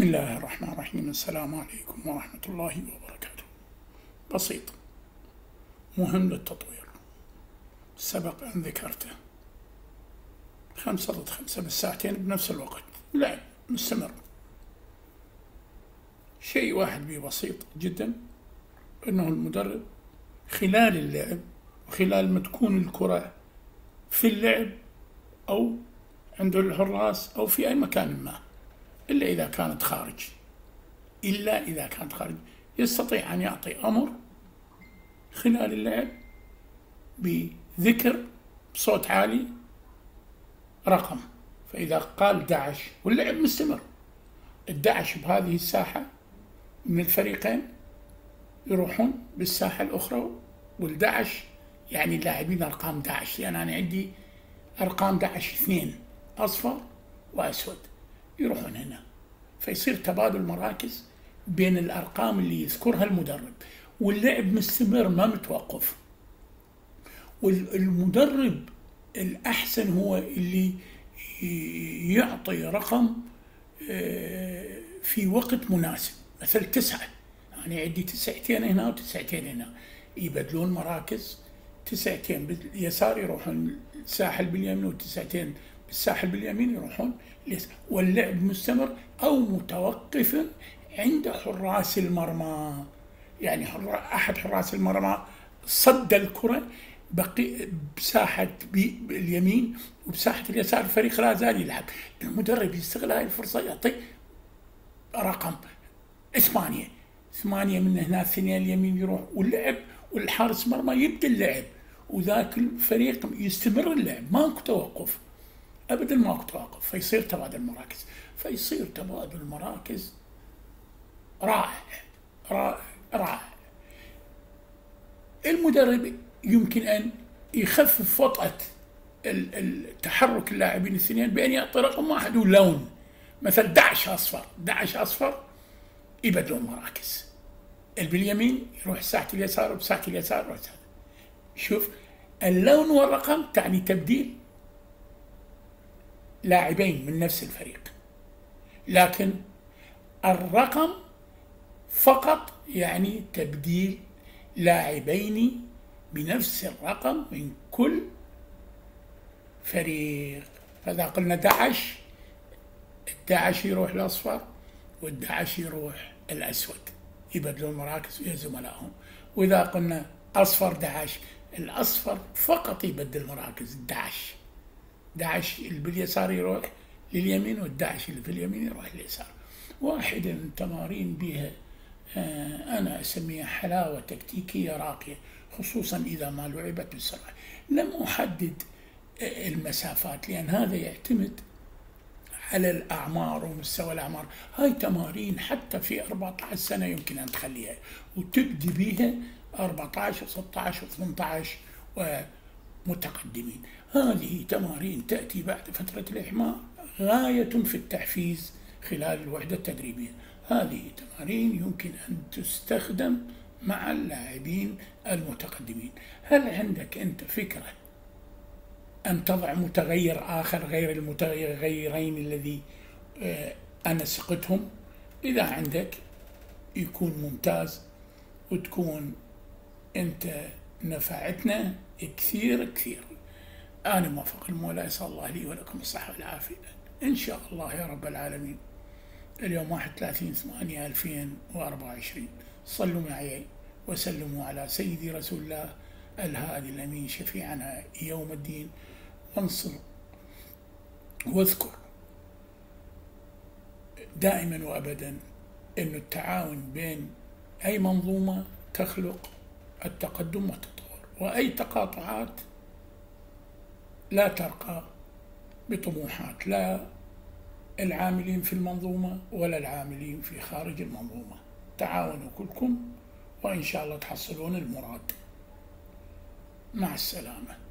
بسم الله الرحمن الرحيم السلام عليكم ورحمة الله وبركاته بسيط مهم للتطوير سبق أن ذكرته خمسة ضد خمسة بالساعتين بنفس الوقت لعب مستمر شيء واحد به بسيط جدا أنه المدرب خلال اللعب وخلال ما تكون الكرة في اللعب أو عند الحراس أو في أي مكان ما. إلا إذا كانت خارج. إلا إذا كانت خارج. يستطيع أن يعطي أمر خلال اللعب بذكر بصوت عالي رقم. فإذا قال داعش واللعب مستمر الداعش بهذه الساحة من الفريقين يروحون بالساحة الأخرى والداعش يعني اللاعبين أرقام داعش. لأن أنا عندي أرقام داعش اثنين أصفر وأسود. يروحون هنا. فيصير تبادل مراكز بين الأرقام اللي يذكرها المدرب. واللعب مستمر ما متوقف. والمدرب الأحسن هو اللي يعطي رقم آه، في وقت مناسب. مثل تسعة. يعني عندي تسعتين هنا وتسعتين هنا. يبدلون مراكز تسعتين باليسار يروحون الساحل باليمين وتسعتين بالساحل باليمين يروحون واللعب مستمر أو متوقف عند حراس المرمى. يعني أحد حراس المرمى صد الكرة بقي بساحة اليمين وبساحة اليسار. الفريق لا زال يلعب. المدرب يستغل هاي الفرصة يعطي رقم ثمانية ثمانية من هنا اثنين اليمين يروح. واللعب والحارس مرمى يبدأ اللعب. وذاك الفريق يستمر اللعب. ماكو توقف. ابدا ماكو توقف فيصير تبادل مراكز. فيصير تبادل مراكز رائع رائع رائع. المدرب يمكن أن يخفف وطأة التحرك اللاعبين الاثنين بأن يعطي رقم واحد ولون مثل دعش أصفر دعش أصفر يبدلون مراكز. باليمين يروح ساعة اليسار وبساعة اليسار ساعة. شوف اللون والرقم تعني تبديل. لاعبين من نفس الفريق. لكن الرقم فقط يعني تبديل لاعبين بنفس الرقم من كل فريق. فإذا قلنا دعش الدعش يروح الأصفر والدعش يروح الأسود يبدلون مراكز ويا زملائهم. وإذا قلنا أصفر دعش الأصفر فقط يبدل مراكز الدعش داعش اللي باليسار يروح لليمين والداعش اللي في اليمين يروح لليسار. واحدة من التمارين بها آه، أنا أسميها حلاوة تكتيكية راقية خصوصا إذا ما لعبت بالسرعة لم أحدد آه، المسافات لأن هذا يعتمد على الأعمار ومستوى الأعمار. هاي تمارين حتى في 14 سنة يمكن أن تخليها وتبدي بها 14 و16 و18 ومتقدمين هذه تمارين تأتي بعد فترة الإحماء غاية في التحفيز خلال الوحدة التدريبية. هذه تمارين يمكن أن تستخدم مع اللاعبين المتقدمين. هل عندك أنت فكرة أن تضع متغير آخر غير المتغيرين الذي آه، أنا سقتهم إذا عندك يكون ممتاز وتكون أنت نفعتنا كثير كثير. أنا موفق المولى يسأل الله لي ولكم الصحة والعافية. إن شاء الله يا رب العالمين. اليوم 31 8 2024 صلوا معي وسلموا على سيدي رسول الله الهادي الأمين شفيعنا يوم الدين. وانصر واذكر دائما وابدا أن التعاون بين أي منظومة تخلق التقدم والتطور. وأي تقاطعات لا ترقى بطموحات لا العاملين في المنظومة ولا العاملين في خارج المنظومة. تعاونوا كلكم وإن شاء الله تحصلون المراد. مع السلامة.